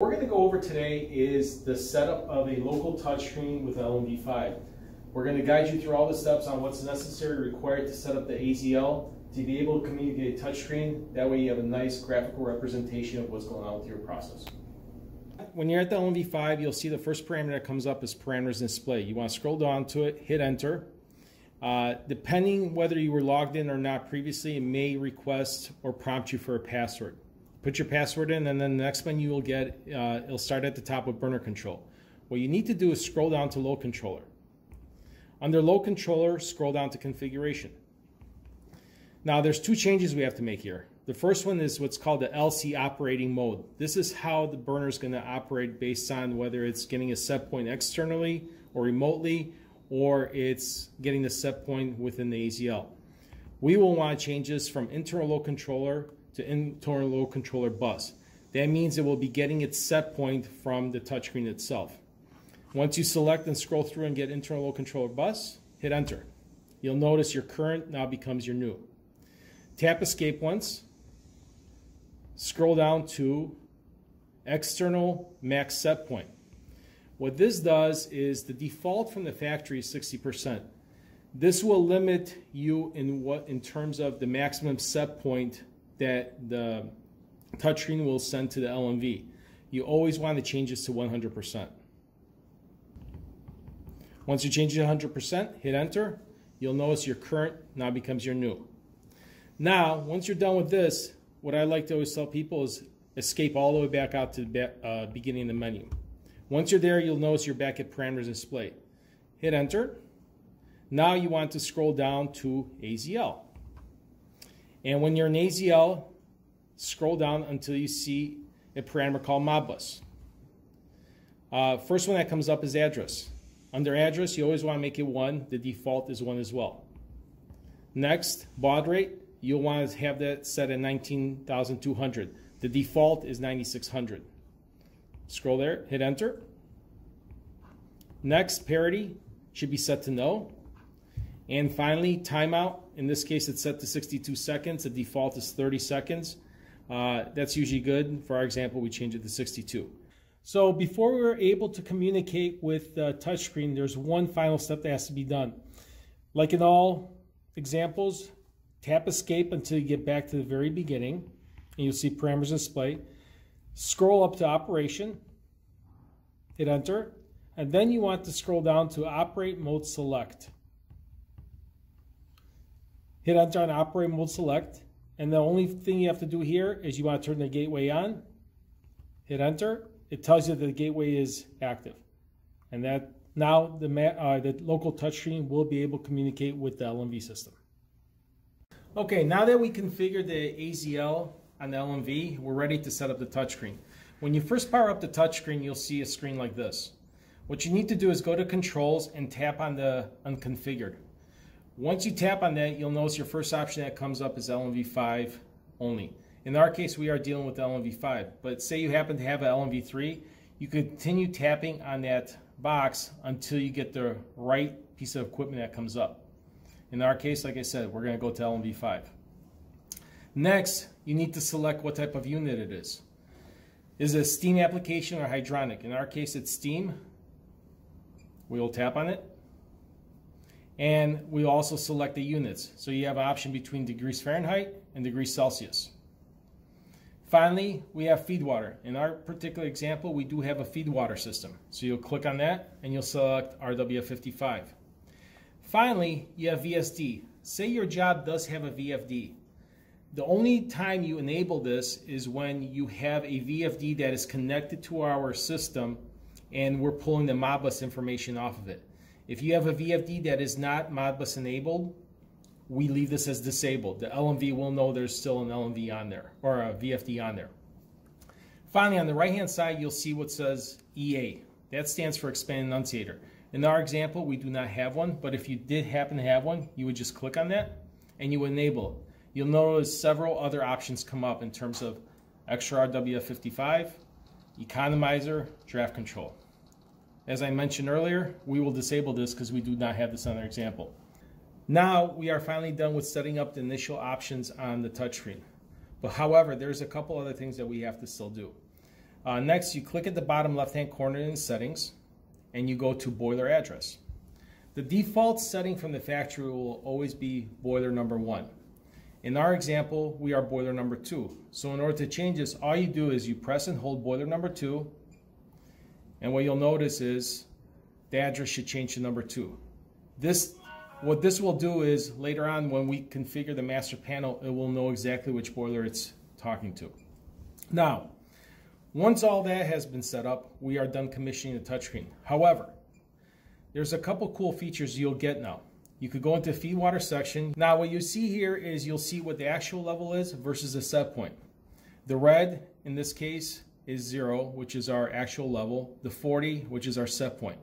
What we're going to go over today is the setup of a local touchscreen with LMV5. We're going to guide you through all the steps on what's necessary required to set up the AZL to be able to communicate a touchscreen. That way you have a nice graphical representation of what's going on with your process. When you're at the LMV5, you'll see the first parameter that comes up is parameters display. You want to scroll down to it, hit enter. Uh, depending whether you were logged in or not previously, it may request or prompt you for a password. Put your password in, and then the next menu you'll get, uh, it'll start at the top with burner control. What you need to do is scroll down to load controller. Under load controller, scroll down to configuration. Now there's two changes we have to make here. The first one is what's called the LC operating mode. This is how the burner is going to operate based on whether it's getting a set point externally or remotely, or it's getting the set point within the AZL. We will want to change this from internal load controller to internal load controller bus. That means it will be getting its set point from the touchscreen itself. Once you select and scroll through and get internal load controller bus, hit enter. You'll notice your current now becomes your new. Tap escape once, scroll down to external max set point. What this does is the default from the factory is 60%. This will limit you in what in terms of the maximum set point that the touchscreen will send to the LMV. You always want to change this to 100%. Once you change it to 100%, hit enter. You'll notice your current now becomes your new. Now, once you're done with this, what I like to always tell people is escape all the way back out to the uh, beginning of the menu. Once you're there, you'll notice you're back at parameters display. Hit enter. Now you want to scroll down to AZL. And when you're in AZL, scroll down until you see a parameter called Modbus. Uh, first one that comes up is address. Under address, you always want to make it 1. The default is 1 as well. Next, baud rate, you'll want to have that set at 19,200. The default is 9,600. Scroll there, hit enter. Next, parity should be set to no. And finally, timeout. In this case, it's set to 62 seconds. The default is 30 seconds. Uh, that's usually good. For our example, we change it to 62. So before we're able to communicate with the touchscreen, there's one final step that has to be done. Like in all examples, tap escape until you get back to the very beginning, and you'll see parameters display. Scroll up to operation, hit enter, and then you want to scroll down to operate mode select. Hit enter on operate mode select, and the only thing you have to do here is you want to turn the gateway on, hit enter, it tells you that the gateway is active. And that now the, uh, the local touchscreen will be able to communicate with the LMV system. Okay, now that we configured the AZL on the LMV, we're ready to set up the touchscreen. When you first power up the touchscreen, you'll see a screen like this. What you need to do is go to controls and tap on the unconfigured. Once you tap on that, you'll notice your first option that comes up is LMV5 only. In our case, we are dealing with LMV5, but say you happen to have an LMV3, you continue tapping on that box until you get the right piece of equipment that comes up. In our case, like I said, we're going to go to LMV5. Next, you need to select what type of unit it is. Is it a steam application or hydronic? In our case, it's steam. We will tap on it. And we also select the units. So you have an option between degrees Fahrenheit and degrees Celsius. Finally, we have feed water. In our particular example, we do have a feed water system. So you'll click on that and you'll select RWF55. Finally, you have VSD. Say your job does have a VFD. The only time you enable this is when you have a VFD that is connected to our system and we're pulling the Modbus information off of it. If you have a VFD that is not Modbus enabled, we leave this as disabled. The LMV will know there's still an LMV on there or a VFD on there. Finally, on the right-hand side, you'll see what says EA. That stands for Expanded Annunciator. In our example, we do not have one, but if you did happen to have one, you would just click on that and you would enable it. You'll notice several other options come up in terms of extra RWF55, economizer, draft control. As I mentioned earlier, we will disable this because we do not have this on our example. Now we are finally done with setting up the initial options on the touchscreen. But however, there's a couple other things that we have to still do. Uh, next, you click at the bottom left-hand corner in settings, and you go to boiler address. The default setting from the factory will always be boiler number one. In our example, we are boiler number two. So in order to change this, all you do is you press and hold boiler number two, and what you'll notice is the address should change to number two. This, what this will do is later on when we configure the master panel, it will know exactly which boiler it's talking to. Now, once all that has been set up, we are done commissioning the touchscreen. However, there's a couple cool features you'll get now. You could go into feed water section. Now what you see here is you'll see what the actual level is versus the set point. The red in this case is zero, which is our actual level. The 40, which is our set point.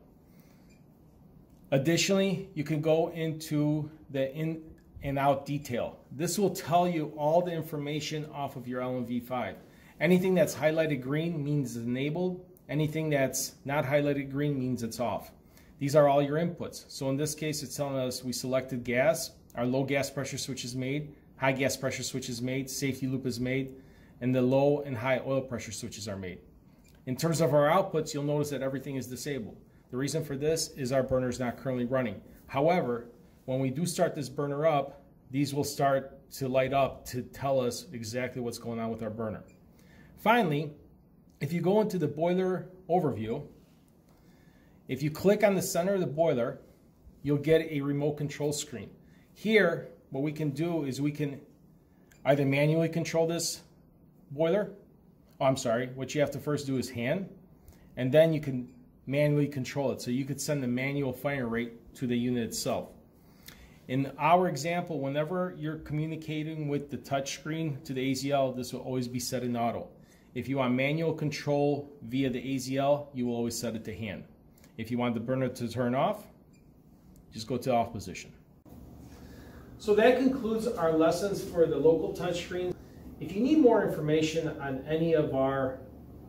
Additionally, you can go into the in and out detail. This will tell you all the information off of your LMV5. Anything that's highlighted green means enabled. Anything that's not highlighted green means it's off. These are all your inputs. So in this case, it's telling us we selected gas, our low gas pressure switch is made, high gas pressure switch is made, safety loop is made, and the low and high oil pressure switches are made. In terms of our outputs, you'll notice that everything is disabled. The reason for this is our burner is not currently running. However, when we do start this burner up, these will start to light up to tell us exactly what's going on with our burner. Finally, if you go into the boiler overview, if you click on the center of the boiler, you'll get a remote control screen. Here, what we can do is we can either manually control this boiler. Oh, I'm sorry. What you have to first do is hand, and then you can manually control it. So you could send the manual fire rate to the unit itself. In our example, whenever you're communicating with the touchscreen to the AZL, this will always be set in auto. If you want manual control via the AZL, you will always set it to hand. If you want the burner to turn off, just go to off position. So that concludes our lessons for the local touchscreen. If you need more information on any of our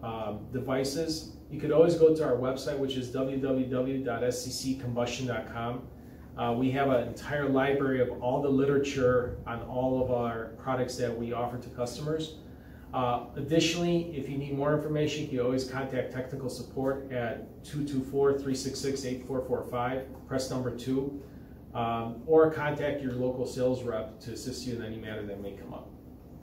uh, devices, you could always go to our website, which is www.scccombustion.com. Uh, we have an entire library of all the literature on all of our products that we offer to customers. Uh, additionally, if you need more information, you can always contact technical support at 224-366-8445, press number two, um, or contact your local sales rep to assist you in any matter that may come up.